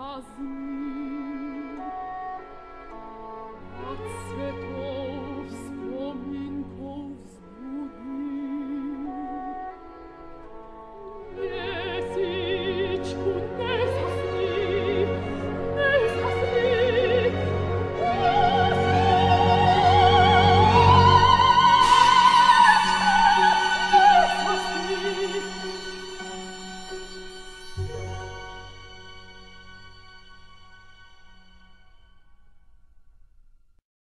A